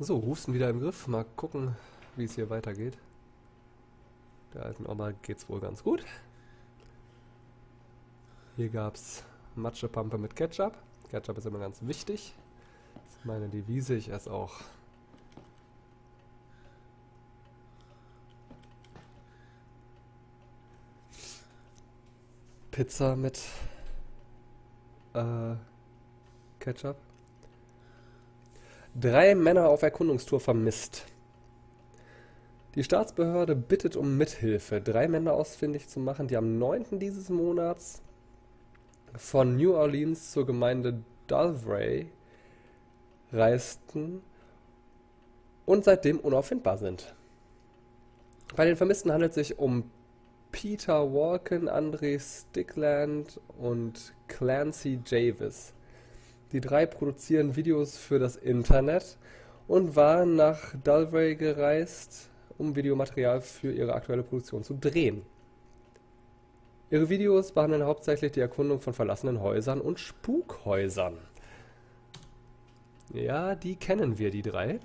So, Husten wieder im Griff. Mal gucken, wie es hier weitergeht. Der alten Oma geht's wohl ganz gut. Hier gab's Matschepampe mit Ketchup. Ketchup ist immer ganz wichtig. Das ist meine Devise. Ich esse auch Pizza mit äh, Ketchup. Drei Männer auf Erkundungstour vermisst. Die Staatsbehörde bittet um Mithilfe, drei Männer ausfindig zu machen, die am 9. dieses Monats von New Orleans zur Gemeinde Dulvray reisten und seitdem unauffindbar sind. Bei den Vermissten handelt es sich um Peter Walken, Andre Stickland und Clancy Javis. Die drei produzieren Videos für das Internet und waren nach Dalvey gereist, um Videomaterial für ihre aktuelle Produktion zu drehen. Ihre Videos behandeln hauptsächlich die Erkundung von verlassenen Häusern und Spukhäusern. Ja, die kennen wir, die drei.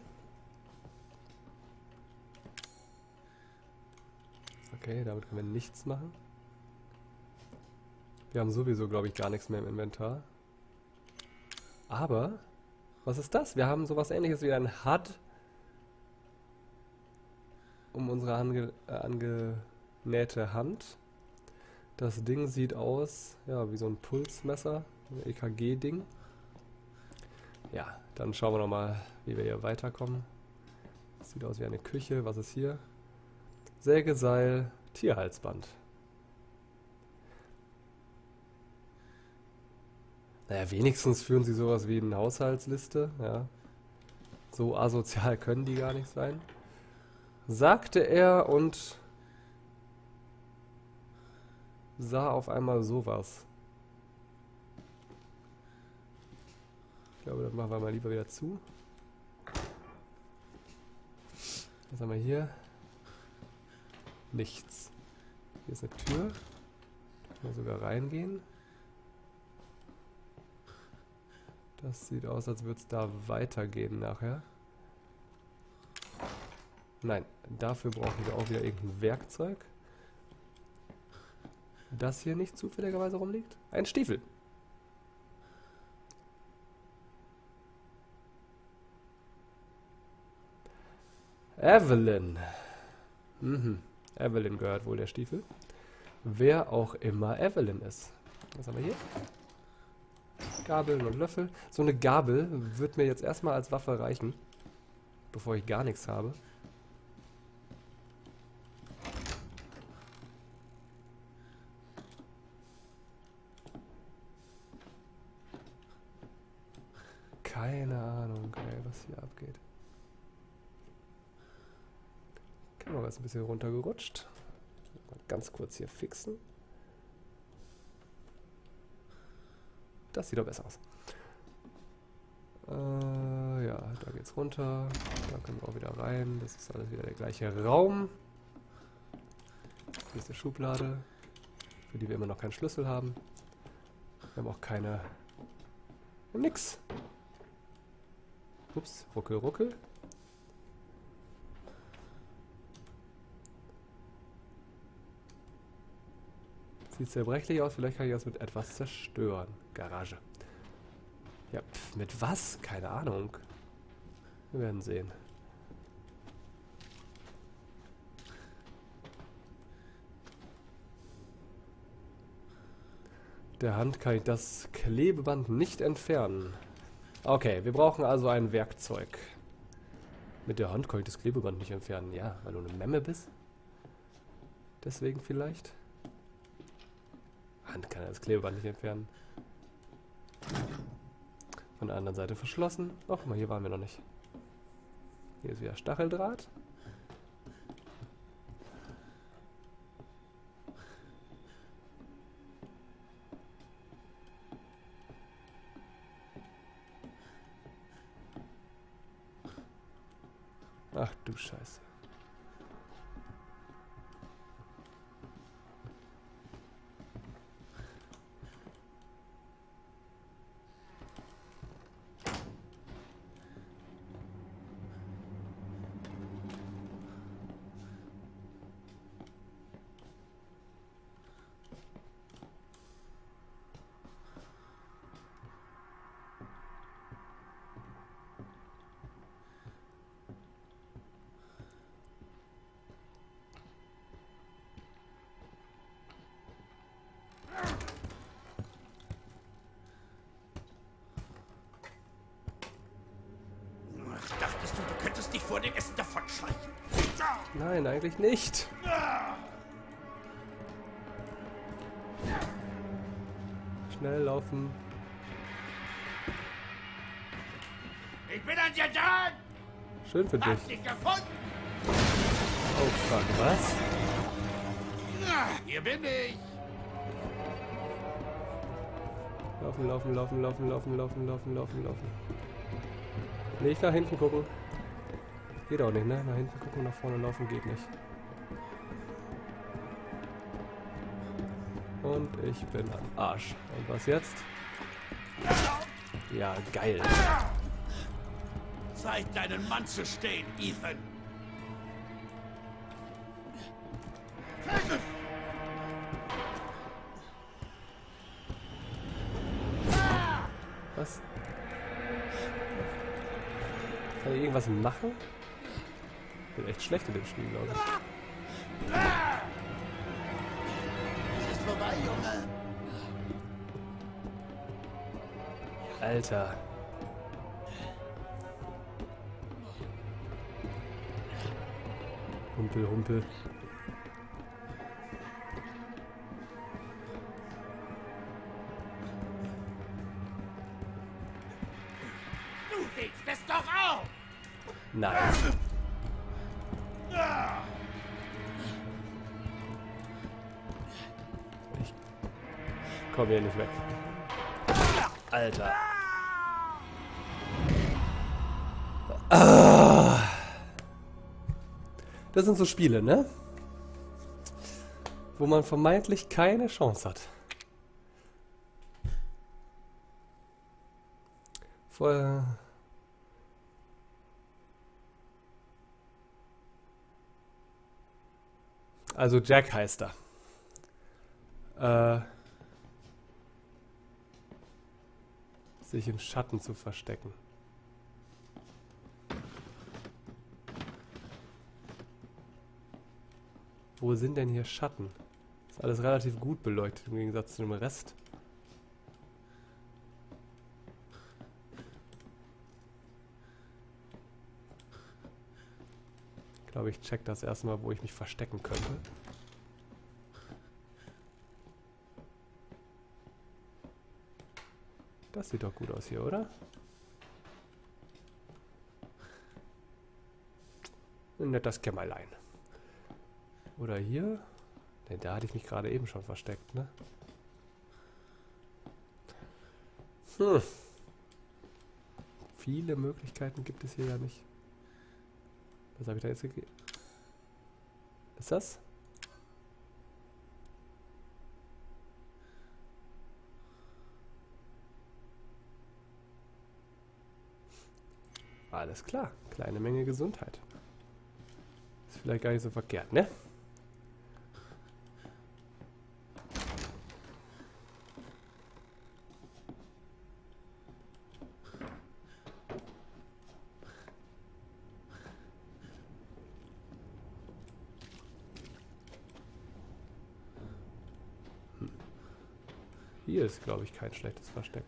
Okay, damit können wir nichts machen. Wir haben sowieso, glaube ich, gar nichts mehr im Inventar. Aber, was ist das? Wir haben sowas ähnliches wie ein HUD um unsere ange, äh, angenähte Hand. Das Ding sieht aus, ja, wie so ein Pulsmesser, ein EKG-Ding. Ja, dann schauen wir nochmal, wie wir hier weiterkommen. sieht aus wie eine Küche. Was ist hier? Sägeseil, Tierhalsband. Naja, wenigstens führen sie sowas wie eine Haushaltsliste, ja. So asozial können die gar nicht sein. Sagte er und sah auf einmal sowas. Ich glaube, dann machen wir mal lieber wieder zu. Was haben wir hier? Nichts. Hier ist eine Tür. Können wir sogar reingehen. Das sieht aus, als würde es da weitergehen nachher. Nein, dafür brauchen wir auch wieder irgendein Werkzeug. Das hier nicht zufälligerweise rumliegt? Ein Stiefel. Evelyn. Mhm. Evelyn gehört wohl der Stiefel. Wer auch immer Evelyn ist. Was haben wir hier? Gabeln und Löffel. So eine Gabel wird mir jetzt erstmal als Waffe reichen. Bevor ich gar nichts habe. Keine Ahnung, ey, was hier abgeht. Kamera ist ein bisschen runtergerutscht. Mal ganz kurz hier fixen. Das sieht doch besser aus. Äh, ja, da geht's runter. Da können wir auch wieder rein. Das ist alles wieder der gleiche Raum. Hier ist eine Schublade, für die wir immer noch keinen Schlüssel haben. Wir haben auch keine... Nix. Ups, ruckel, ruckel. Sieht zerbrechlich aus, vielleicht kann ich das mit etwas zerstören. Garage. Ja, pf, mit was? Keine Ahnung. Wir werden sehen. Der Hand kann ich das Klebeband nicht entfernen. Okay, wir brauchen also ein Werkzeug. Mit der Hand kann ich das Klebeband nicht entfernen. Ja, weil du eine Memme bist. Deswegen vielleicht. Hand kann das Klebeband nicht entfernen. Von der anderen Seite verschlossen. Guck mal, hier waren wir noch nicht. Hier ist wieder Stacheldraht. Vor dem Essen davonschleichen. Nein, eigentlich nicht. Schnell laufen. Ich bin an dir dran! Schön für dich. Hab dich gefunden! Oh fuck, was? Hier bin ich! Laufen, laufen, laufen, laufen, laufen, laufen, laufen, laufen, laufen. Nicht nach hinten gucken. Geht auch nicht, ne? Nach hinten gucken, nach vorne laufen geht nicht. Und ich bin am Arsch. Und was jetzt? Ja, geil. Zeit, deinen Mann zu stehen, Ethan! Was? Kann ich irgendwas machen? Ich bin echt schlecht in dem Spiel, glaube ich. Es ist vorbei, Junge! Alter. Humpel, humpel. Du willst es doch auch! Nein. Komme hier nicht weg. Alter. Ah. Das sind so Spiele, ne? Wo man vermeintlich keine Chance hat. Vorher. Also Jack heißt er. Äh, sich im Schatten zu verstecken. Wo sind denn hier Schatten? Ist alles relativ gut beleuchtet im Gegensatz zu dem Rest. Ich glaube, ich check das erstmal, wo ich mich verstecken könnte. Das sieht doch gut aus hier, oder? Ein nettes Kämmerlein. Oder hier? Ne, da hatte ich mich gerade eben schon versteckt, ne? Hm. Viele Möglichkeiten gibt es hier ja nicht. Was habe ich da jetzt gegeben? Ist das? Alles klar. Kleine Menge Gesundheit. Ist vielleicht gar nicht so verkehrt, ne? Hm. Hier ist, glaube ich, kein schlechtes Versteck.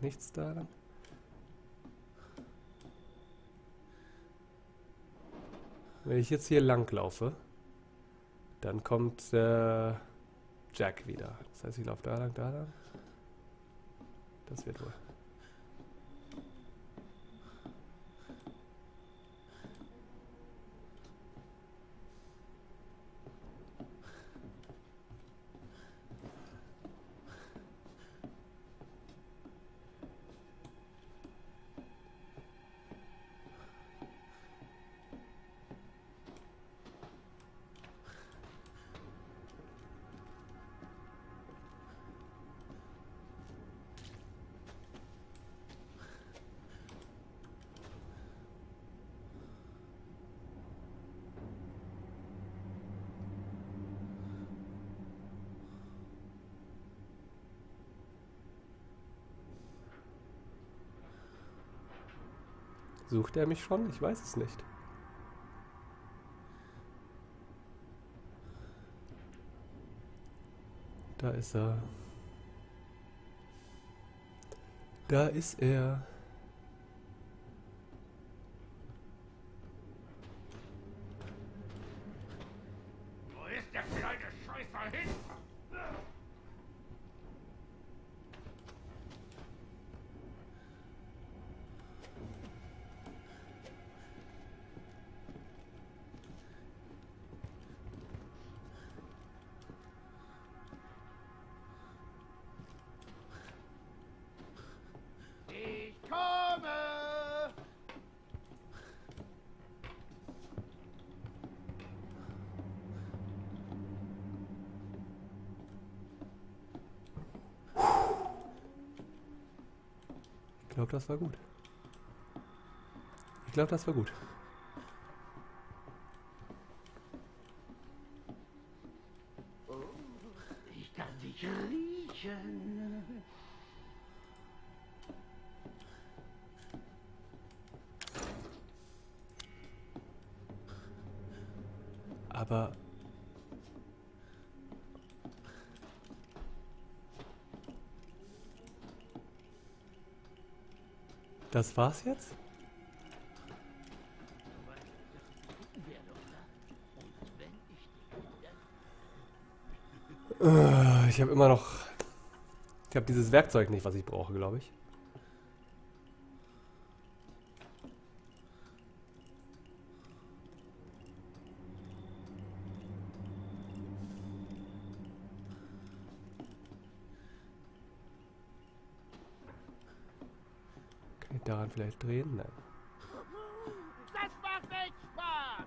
Nichts da dann. Wenn ich jetzt hier lang laufe, dann kommt äh, Jack wieder. Das heißt, ich laufe da lang, da lang. Das wird wohl. Sucht er mich schon? Ich weiß es nicht. Da ist er. Da ist er. Glaube, das war gut. Ich glaube, das war gut. Das war's jetzt? Äh, Ich habe immer noch. Ich habe dieses Werkzeug nicht, was ich brauche, glaube ich. Daran vielleicht drehen? Nein. Das macht echt Spaß!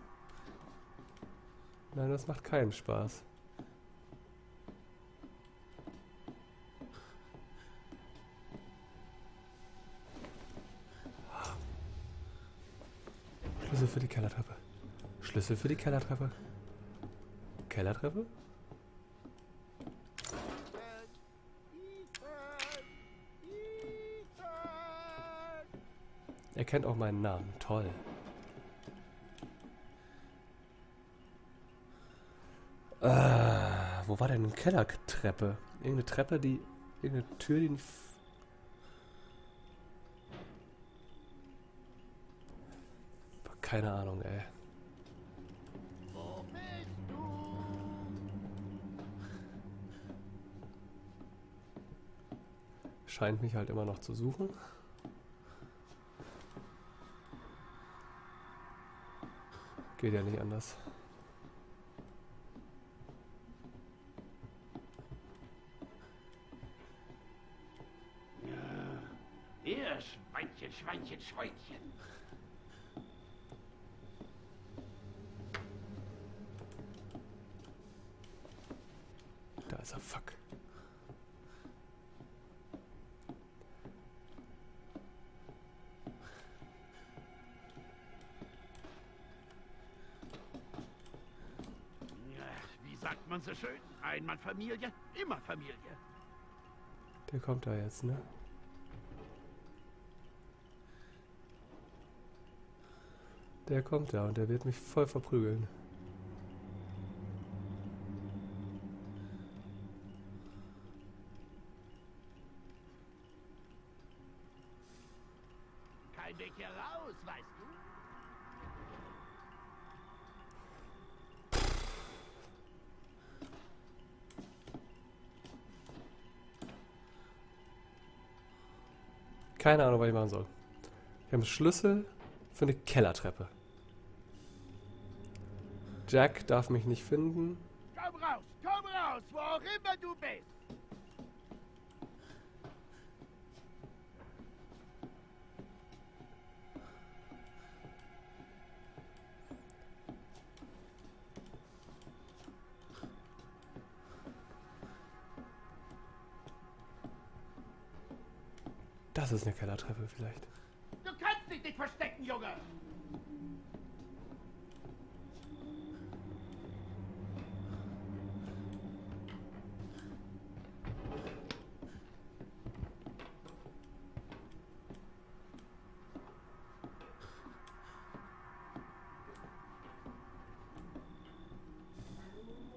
Nein, das macht keinen Spaß. Schlüssel für die Kellertreppe. Schlüssel für die Kellertreppe. Kellertreppe? Kennt auch meinen Namen. Toll. Ah, wo war denn eine Kellertreppe? Irgendeine Treppe, die. Irgendeine Tür, die. nicht Keine Ahnung, ey. Scheint mich halt immer noch zu suchen. Geht ja nicht anders. So schön? Einmal Familie, immer Familie. Der kommt da jetzt, ne? Der kommt da und der wird mich voll verprügeln. Keine Ahnung, was ich machen soll. Wir haben einen Schlüssel für eine Kellertreppe. Jack darf mich nicht finden. Komm raus, komm raus, wo auch immer du bist. ist eine Kellertreppe vielleicht. Du kannst dich nicht verstecken, Junge!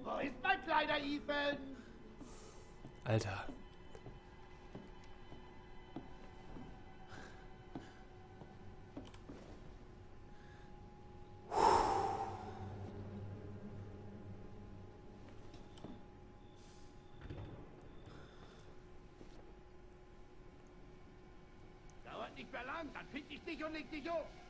Wo ist mein kleiner Ethan? Alter. Nicht mehr lang, dann find ich dich und leg dich um.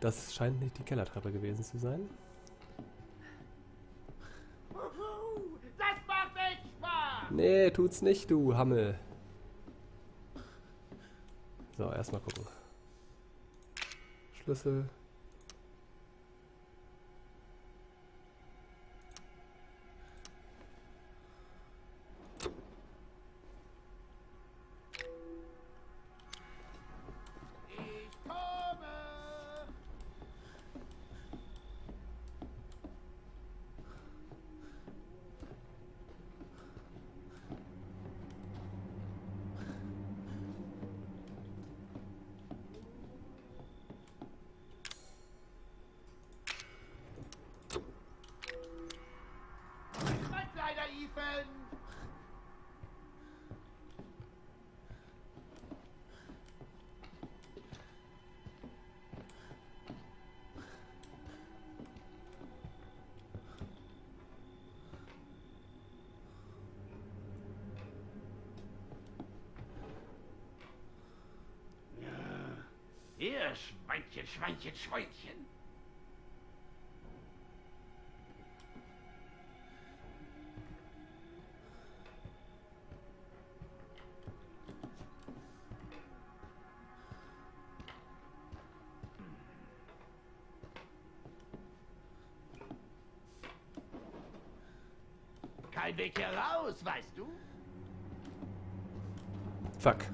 Das scheint nicht die Kellertreppe gewesen zu sein. Das macht echt Spaß! Nee, tut's nicht, du Hammel. So, erstmal gucken. Schlüssel. Hier, Schweinchen, Schweinchen, Schweinchen. Kein Weg hier raus, weißt du? Fuck.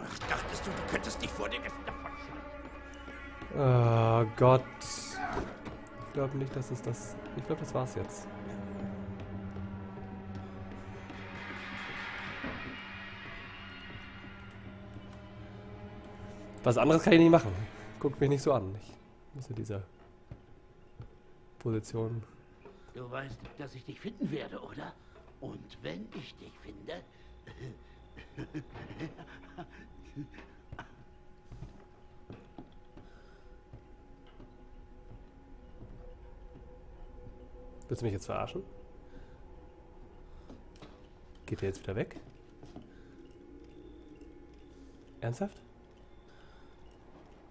Ach, dachtest du, du könntest dich vor davonschleichen? Oh Gott. Ich glaube nicht, dass es das. Ich glaube, das war's jetzt. Was anderes kann ich nicht machen. Guckt mich nicht so an. Ich muss in dieser Position. Du weißt, dass ich dich finden werde, oder? Und wenn ich dich finde... Willst du mich jetzt verarschen? Geht der jetzt wieder weg? Ernsthaft?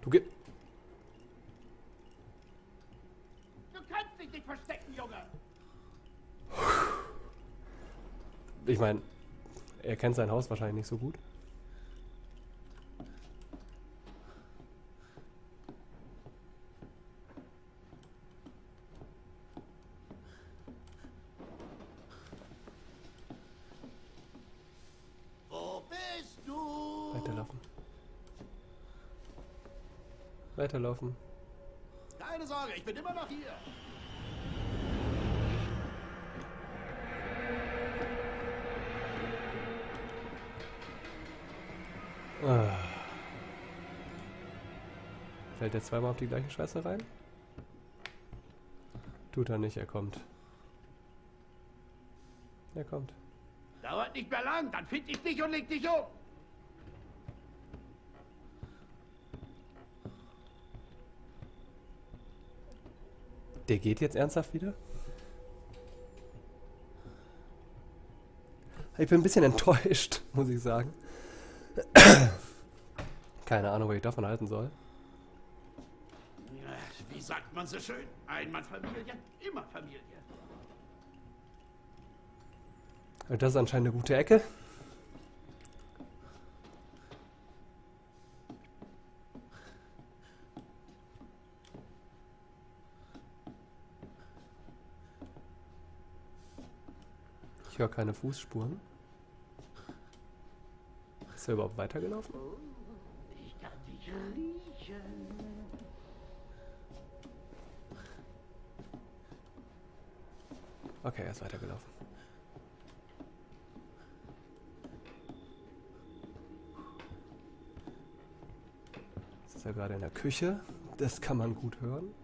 Du gib. Du kannst dich nicht verstecken, Junge! Ich meine, er kennt sein Haus wahrscheinlich nicht so gut. Wo bist du? Weiterlaufen. Weiterlaufen. Keine Sorge, ich bin immer noch hier. Ah. Fällt er zweimal auf die gleiche Scheiße rein? Tut er nicht, er kommt. Er kommt. Dauert nicht mehr lang, dann find ich dich und leg dich um. Der geht jetzt ernsthaft wieder? Ich bin ein bisschen enttäuscht, muss ich sagen. Keine Ahnung, was ich davon halten soll. Wie sagt man so schön? Einmal Familie, immer Familie. Das ist anscheinend eine gute Ecke. Höre keine Fußspuren. Ist er überhaupt weitergelaufen? Ich kann dich riechen. Okay, er ist weitergelaufen. Jetzt ist er gerade in der Küche. Das kann man gut hören.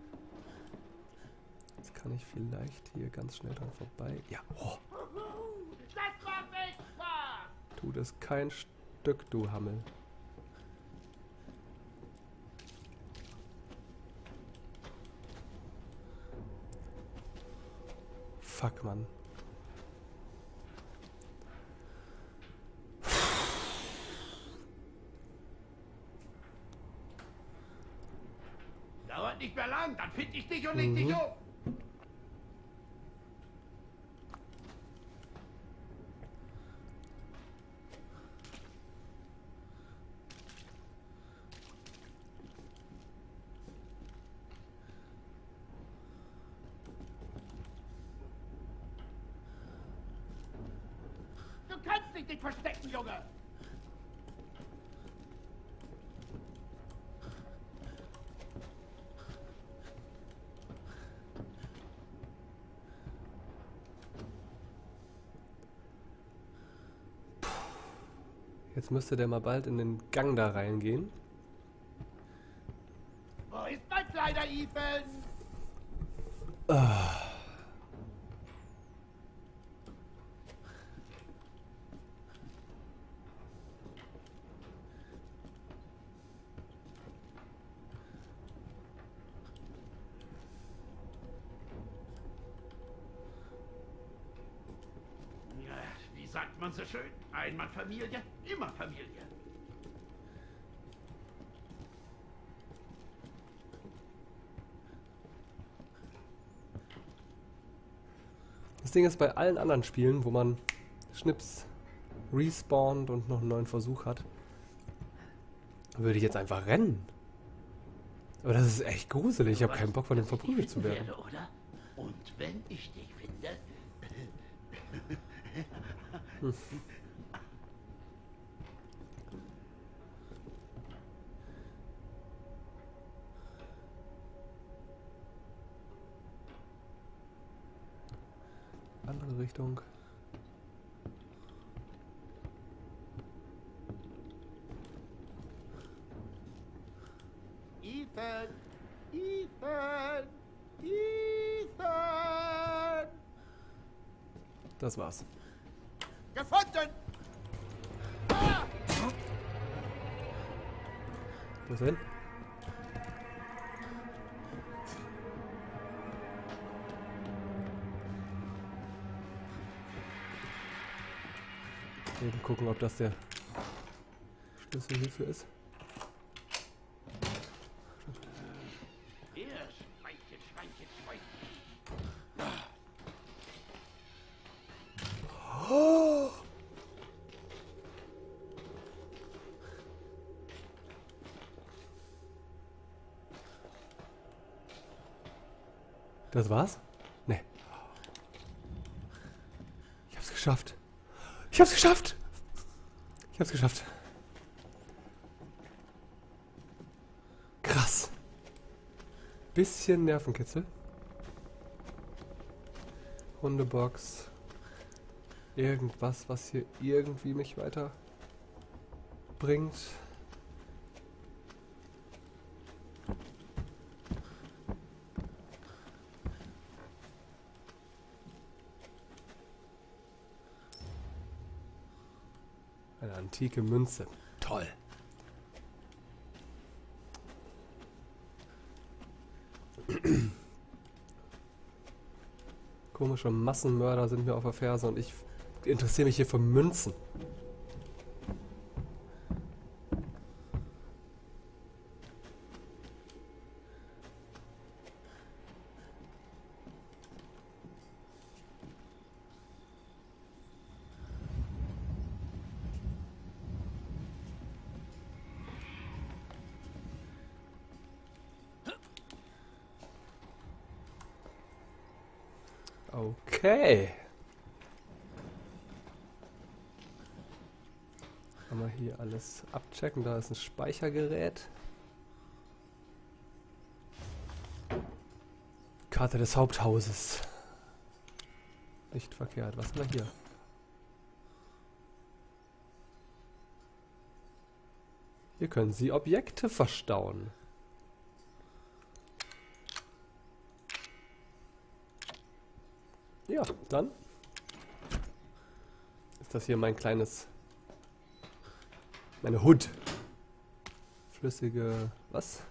Jetzt kann ich vielleicht hier ganz schnell dran vorbei. Ja, oh, Das war Wegfahrt! tu das kein Stück, du Hammel. Fuck, Mann. Dauert nicht mehr lang, dann find ich dich und leg dich um. Du kannst dich nicht verstecken, Junge! Jetzt müsste der mal bald in den Gang da reingehen. Wo ist mein kleiner Ethan? Ja, Wie sagt man so schön? Einmal Familie, immer Familie. Das Ding ist bei allen anderen Spielen, wo man Schnips respawnt und noch einen neuen Versuch hat, würde ich jetzt einfach rennen. Aber das ist echt gruselig. Ich habe keinen Bock von dem verprügelt zu werden. Werde, oder? Und wenn ich dich finde, Andere Richtung. Ethan, Ethan, Ethan, Das war's. Wo ist er hin? Eben gucken, ob das der Schlüssel hierfür ist. Das war's? Nee. Ich hab's geschafft. Ich hab's geschafft! Ich hab's geschafft. Krass. Bisschen Nervenkitzel. Hundebox. Irgendwas, was hier irgendwie mich weiter antike Münze. Toll. Komische Massenmörder sind mir auf der Ferse und ich interessiere mich hier für Münzen. Okay. Einmal hier alles abchecken. Da ist ein Speichergerät. Karte des Haupthauses. Nicht verkehrt. Was haben wir hier? Hier können Sie Objekte verstauen. Ja, dann ist das hier mein kleines... Meine Hood. Flüssige... Was?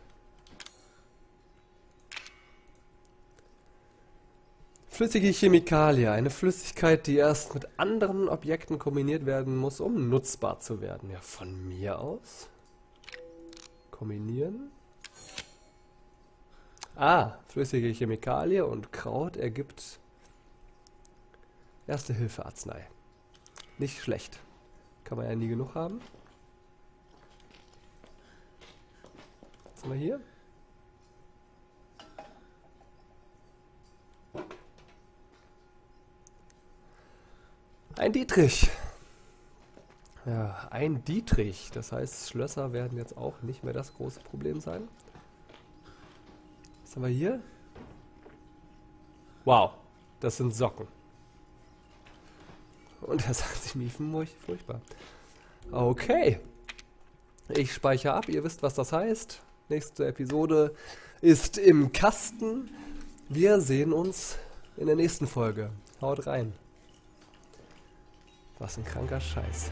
Flüssige Chemikalie. Eine Flüssigkeit, die erst mit anderen Objekten kombiniert werden muss, um nutzbar zu werden. Ja, von mir aus kombinieren. Ah, flüssige Chemikalie und Kraut ergibt Erste Hilfe Arznei. Nicht schlecht. Kann man ja nie genug haben. Haben wir hier? Ein Dietrich. Ja, ein Dietrich. Das heißt, Schlösser werden jetzt auch nicht mehr das große Problem sein. Was haben wir hier? Wow, das sind Socken. Und er sagt, sie miefen furchtbar. Okay. Ich speichere ab, ihr wisst, was das heißt. Nächste Episode ist im Kasten. Wir sehen uns in der nächsten Folge. Haut rein. Was ein kranker Scheiß.